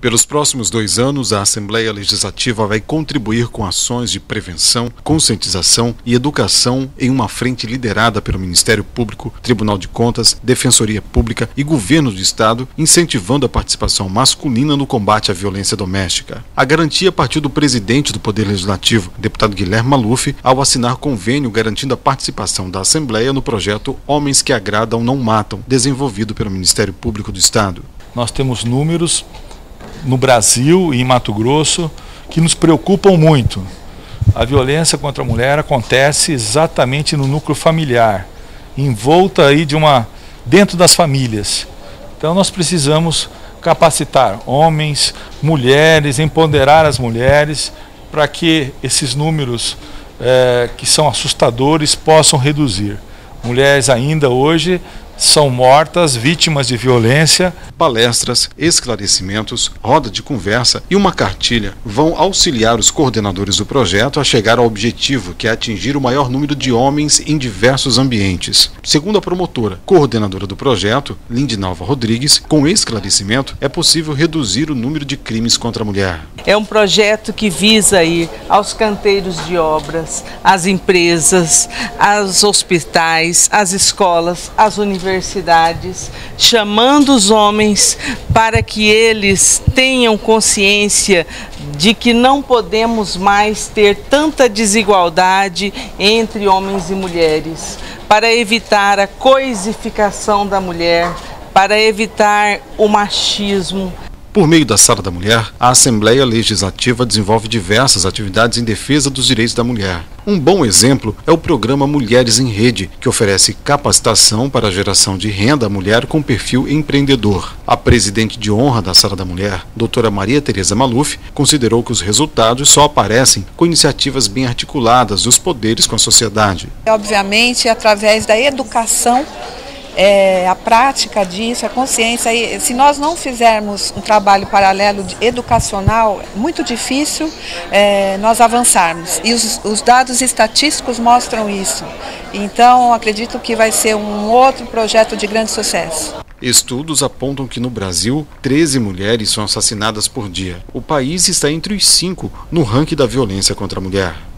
Pelos próximos dois anos, a Assembleia Legislativa vai contribuir com ações de prevenção, conscientização e educação em uma frente liderada pelo Ministério Público, Tribunal de Contas, Defensoria Pública e Governo do Estado, incentivando a participação masculina no combate à violência doméstica. A garantia partiu do presidente do Poder Legislativo, deputado Guilherme Maluf, ao assinar convênio garantindo a participação da Assembleia no projeto Homens que Agradam Não Matam, desenvolvido pelo Ministério Público do Estado. Nós temos números no Brasil e em Mato Grosso que nos preocupam muito. A violência contra a mulher acontece exatamente no núcleo familiar, envolta aí de uma dentro das famílias. Então nós precisamos capacitar homens, mulheres, empoderar as mulheres para que esses números é, que são assustadores possam reduzir. Mulheres ainda hoje são mortas vítimas de violência. Palestras, esclarecimentos, roda de conversa e uma cartilha vão auxiliar os coordenadores do projeto a chegar ao objetivo, que é atingir o maior número de homens em diversos ambientes. Segundo a promotora, coordenadora do projeto, Lindinalva Rodrigues, com esclarecimento é possível reduzir o número de crimes contra a mulher. É um projeto que visa ir aos canteiros de obras, às empresas, aos hospitais, às escolas, às universidades universidades, chamando os homens para que eles tenham consciência de que não podemos mais ter tanta desigualdade entre homens e mulheres, para evitar a coisificação da mulher, para evitar o machismo, por meio da Sala da Mulher, a Assembleia Legislativa desenvolve diversas atividades em defesa dos direitos da mulher. Um bom exemplo é o programa Mulheres em Rede, que oferece capacitação para a geração de renda à mulher com perfil empreendedor. A presidente de honra da Sala da Mulher, doutora Maria Tereza Maluf, considerou que os resultados só aparecem com iniciativas bem articuladas dos poderes com a sociedade. Obviamente, através da educação é, a prática disso, a consciência. E, se nós não fizermos um trabalho paralelo educacional, é muito difícil é, nós avançarmos. E os, os dados estatísticos mostram isso. Então, acredito que vai ser um outro projeto de grande sucesso. Estudos apontam que no Brasil, 13 mulheres são assassinadas por dia. O país está entre os cinco no ranking da violência contra a mulher.